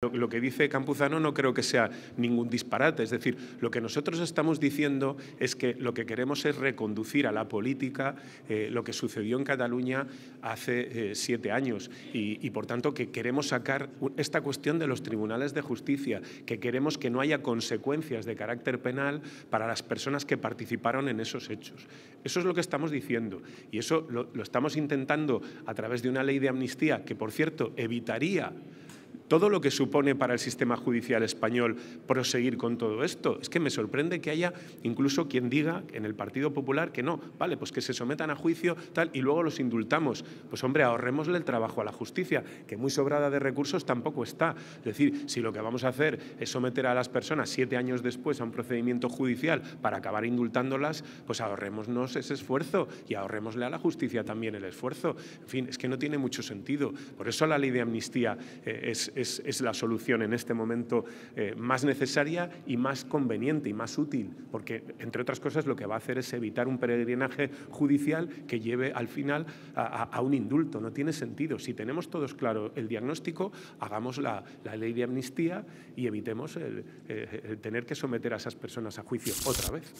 Lo, que dice Campuzano no creo que sea ningún disparate. Es decir, lo que nosotros estamos diciendo es que lo que queremos es reconducir a la política eh, lo que sucedió en Cataluña hace eh, siete años y, por tanto, que queremos sacar esta cuestión de los tribunales de justicia, que queremos que no haya consecuencias de carácter penal para las personas que participaron en esos hechos. Eso es lo que estamos diciendo y eso lo estamos intentando a través de una ley de amnistía que, por cierto, evitaría todo lo que supone para el sistema judicial español proseguir con todo esto. Es que me sorprende que haya incluso quien diga en el Partido Popular que no, vale, pues que se sometan a juicio tal y luego los indultamos. Pues hombre, ahorrémosle el trabajo a la justicia, que muy sobrada de recursos tampoco está. Es decir, si lo que vamos a hacer es someter a las personas siete años después a un procedimiento judicial para acabar indultándolas, pues ahorrémonos ese esfuerzo y ahorrémosle a la justicia también el esfuerzo. En fin, es que no tiene mucho sentido. Por eso la ley de amnistía eh, es es, la solución en este momento eh, más necesaria y más conveniente y más útil, porque, entre otras cosas, lo que va a hacer es evitar un peregrinaje judicial que lleve al final a, un indulto. No tiene sentido. Si tenemos todos claro el diagnóstico, hagamos la, ley de amnistía y evitemos el tener que someter a esas personas a juicio otra vez.